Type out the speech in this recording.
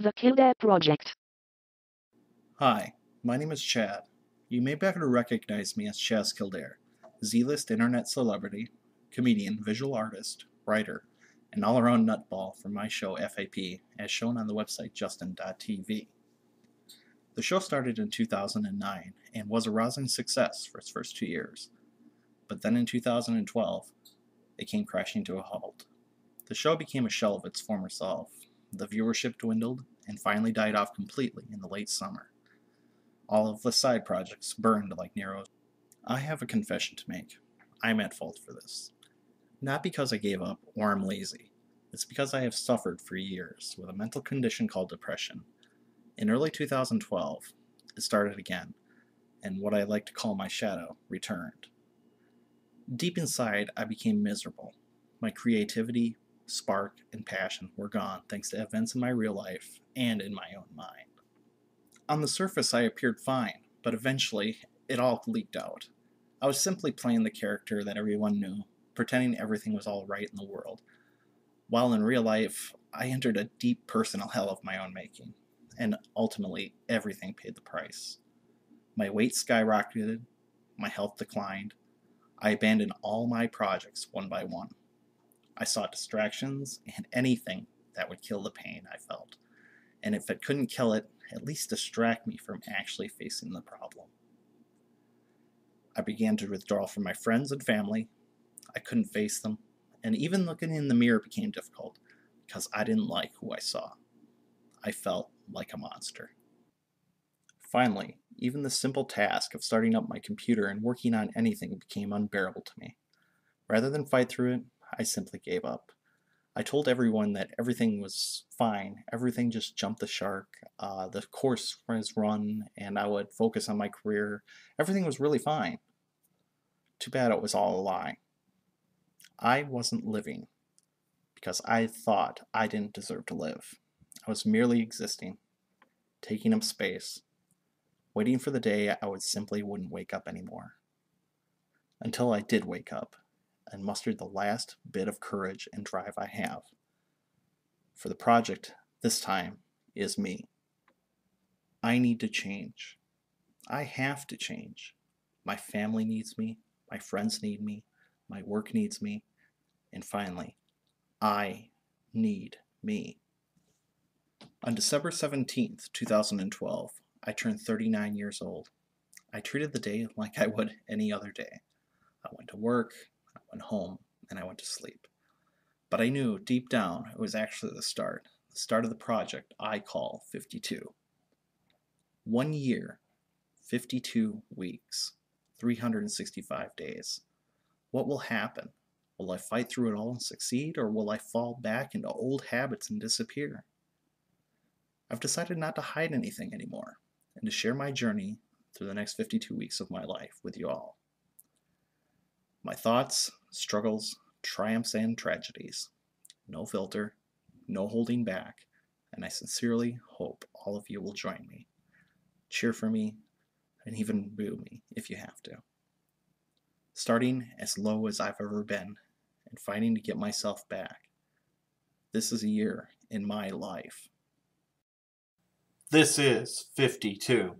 The Kildare Project. Hi, my name is Chad. You may better recognize me as Chaz Kildare, Z-list internet celebrity, comedian, visual artist, writer, and all-around nutball from my show FAP, as shown on the website justin.tv. The show started in 2009 and was a rousing success for its first two years. But then in 2012, it came crashing to a halt. The show became a shell of its former self. The viewership dwindled and finally died off completely in the late summer. All of the side projects burned like Nero's. I have a confession to make. I'm at fault for this. Not because I gave up or I'm lazy. It's because I have suffered for years with a mental condition called depression. In early 2012, it started again, and what I like to call my shadow returned. Deep inside, I became miserable. My creativity, spark, and passion were gone thanks to events in my real life and in my own mind. On the surface, I appeared fine, but eventually, it all leaked out. I was simply playing the character that everyone knew, pretending everything was all right in the world, while in real life, I entered a deep personal hell of my own making, and ultimately, everything paid the price. My weight skyrocketed, my health declined, I abandoned all my projects one by one. I sought distractions and anything that would kill the pain I felt. And if it couldn't kill it, at least distract me from actually facing the problem. I began to withdraw from my friends and family. I couldn't face them, and even looking in the mirror became difficult because I didn't like who I saw. I felt like a monster. Finally, even the simple task of starting up my computer and working on anything became unbearable to me. Rather than fight through it, I simply gave up. I told everyone that everything was fine, everything just jumped the shark, uh, the course was run, and I would focus on my career. Everything was really fine. Too bad it was all a lie. I wasn't living because I thought I didn't deserve to live. I was merely existing, taking up space, waiting for the day I would simply wouldn't wake up anymore. Until I did wake up and mustered the last bit of courage and drive I have. For the project, this time, is me. I need to change. I have to change. My family needs me, my friends need me, my work needs me, and finally, I need me. On December 17th, 2012, I turned 39 years old. I treated the day like I would any other day. I went to work, went home, and I went to sleep. But I knew deep down it was actually the start, the start of the project I call 52. One year, 52 weeks, 365 days. What will happen? Will I fight through it all and succeed, or will I fall back into old habits and disappear? I've decided not to hide anything anymore and to share my journey through the next 52 weeks of my life with you all. My thoughts, struggles, triumphs, and tragedies. No filter, no holding back, and I sincerely hope all of you will join me. Cheer for me, and even boo me if you have to. Starting as low as I've ever been and fighting to get myself back. This is a year in my life this is 52.